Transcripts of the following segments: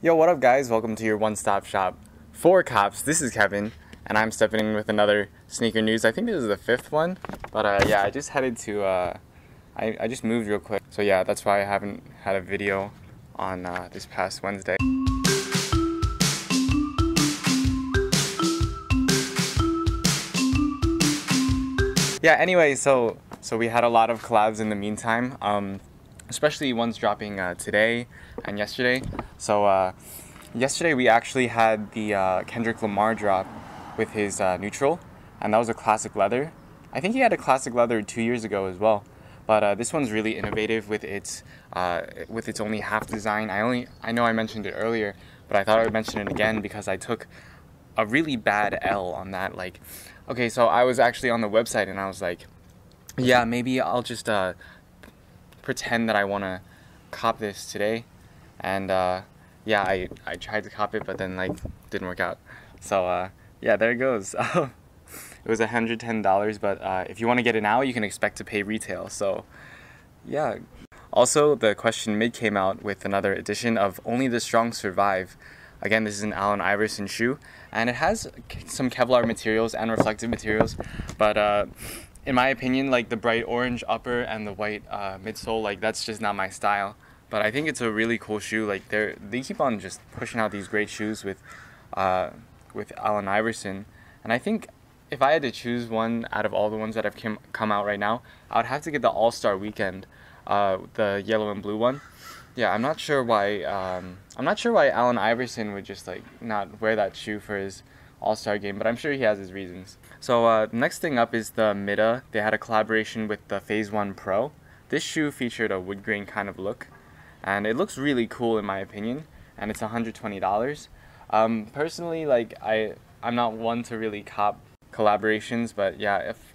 Yo, what up, guys? Welcome to your one stop shop for cops. This is Kevin, and I'm stepping in with another sneaker news. I think this is the fifth one, but uh, yeah, I just headed to, uh, I, I just moved real quick. So yeah, that's why I haven't had a video on uh, this past Wednesday. Yeah, anyway, so so we had a lot of collabs in the meantime. Um, especially ones dropping uh, today and yesterday. So uh, yesterday we actually had the uh, Kendrick Lamar drop with his uh, neutral, and that was a classic leather. I think he had a classic leather two years ago as well, but uh, this one's really innovative with its uh, with its only half design. I only I know I mentioned it earlier, but I thought I would mention it again because I took a really bad L on that. Like, okay, so I was actually on the website and I was like, yeah, maybe I'll just pretend that I want to cop this today. And uh, yeah, I, I tried to cop it, but then like didn't work out. So uh, yeah, there it goes. it was $110, but uh, if you want to get it now, you can expect to pay retail. So yeah. Also, the question mid came out with another edition of Only the Strong Survive. Again, this is an Allen Iverson shoe, and it has some Kevlar materials and reflective materials, but uh, in my opinion, like the bright orange upper and the white uh, midsole, like that's just not my style. But I think it's a really cool shoe. Like they they keep on just pushing out these great shoes with, uh, with Allen Iverson, and I think if I had to choose one out of all the ones that have come come out right now, I would have to get the All Star Weekend, uh, the yellow and blue one. Yeah, I'm not sure why. Um, I'm not sure why Allen Iverson would just like not wear that shoe for his All Star game, but I'm sure he has his reasons. So uh, next thing up is the MITA. They had a collaboration with the Phase One Pro. This shoe featured a wood grain kind of look, and it looks really cool in my opinion. And it's $120. Um, personally, like I, I'm not one to really cop collaborations, but yeah, if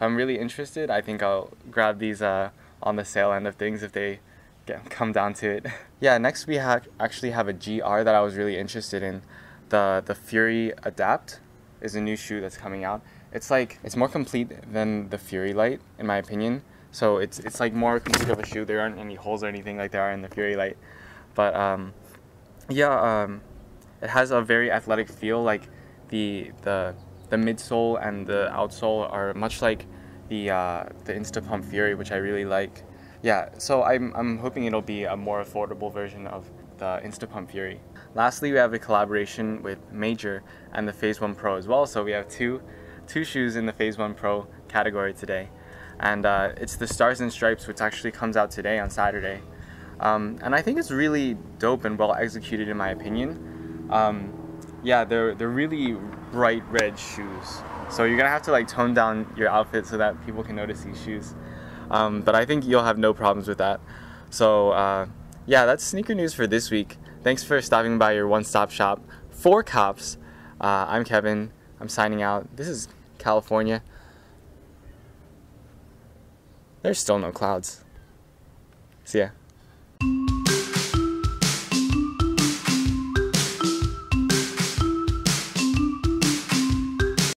if I'm really interested, I think I'll grab these uh, on the sale end of things if they get, come down to it. yeah, next we ha- actually have a GR that I was really interested in, the the Fury Adapt is a new shoe that's coming out. It's like it's more complete than the Fury Lite in my opinion. So it's it's like more complete of a shoe. There aren't any holes or anything like there are in the Fury Lite. But um, yeah, um, it has a very athletic feel. Like the the the midsole and the outsole are much like the uh, the Instapump Fury, which I really like. Yeah, so I'm I'm hoping it'll be a more affordable version of the Instapump Fury. Lastly, we have a collaboration with Major and the Phase 1 Pro as well. So we have two, two shoes in the Phase 1 Pro category today. And uh, it's the Stars and Stripes, which actually comes out today on Saturday. Um, and I think it's really dope and well executed in my opinion. Um, yeah, they're, they're really bright red shoes. So you're gonna have to like tone down your outfit so that people can notice these shoes. Um, but I think you'll have no problems with that. So uh, yeah, that's sneaker news for this week. Thanks for stopping by your one stop shop for cops. Uh, I'm Kevin. I'm signing out. This is California. There's still no clouds. See ya.